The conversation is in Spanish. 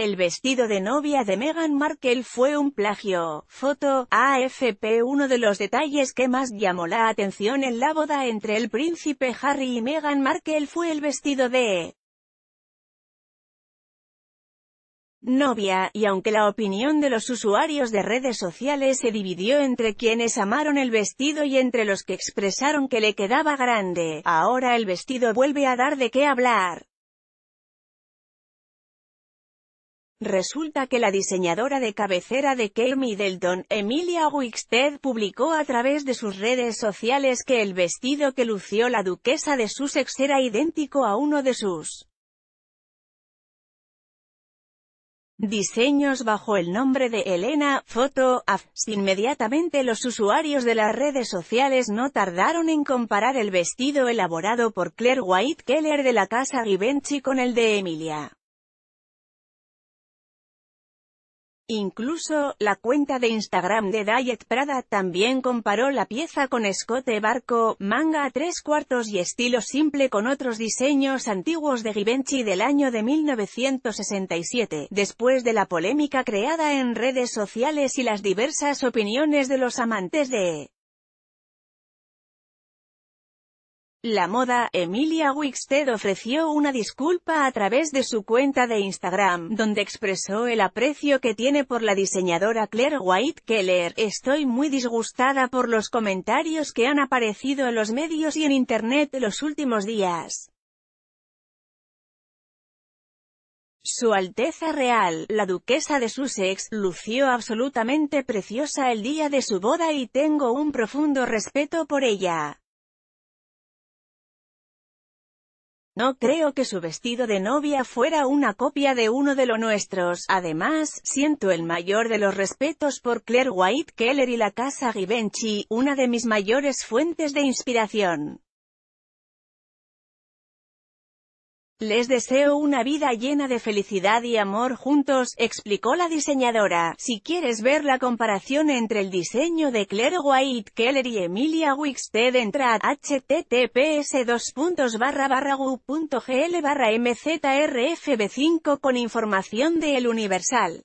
El vestido de novia de Meghan Markle fue un plagio. Foto, AFP Uno de los detalles que más llamó la atención en la boda entre el príncipe Harry y Meghan Markle fue el vestido de novia, y aunque la opinión de los usuarios de redes sociales se dividió entre quienes amaron el vestido y entre los que expresaron que le quedaba grande, ahora el vestido vuelve a dar de qué hablar. Resulta que la diseñadora de cabecera de Kate Middleton, Emilia Wickstead, publicó a través de sus redes sociales que el vestido que lució la duquesa de Sussex era idéntico a uno de sus diseños bajo el nombre de Elena, Foto, Inmediatamente los usuarios de las redes sociales no tardaron en comparar el vestido elaborado por Claire White Keller de la casa Givenchy con el de Emilia. Incluso, la cuenta de Instagram de Diet Prada también comparó la pieza con escote barco, manga a tres cuartos y estilo simple con otros diseños antiguos de Givenchy del año de 1967, después de la polémica creada en redes sociales y las diversas opiniones de los amantes de La moda, Emilia Wickstead ofreció una disculpa a través de su cuenta de Instagram, donde expresó el aprecio que tiene por la diseñadora Claire White Keller. Estoy muy disgustada por los comentarios que han aparecido en los medios y en internet los últimos días. Su Alteza Real, la Duquesa de Sussex, lució absolutamente preciosa el día de su boda y tengo un profundo respeto por ella. No creo que su vestido de novia fuera una copia de uno de los nuestros. Además, siento el mayor de los respetos por Claire White Keller y la casa Givenchy, una de mis mayores fuentes de inspiración. Les deseo una vida llena de felicidad y amor juntos, explicó la diseñadora. Si quieres ver la comparación entre el diseño de Claire White Keller y Emilia Wickstead entra a https gu.gl mzrfb5 con información de El Universal.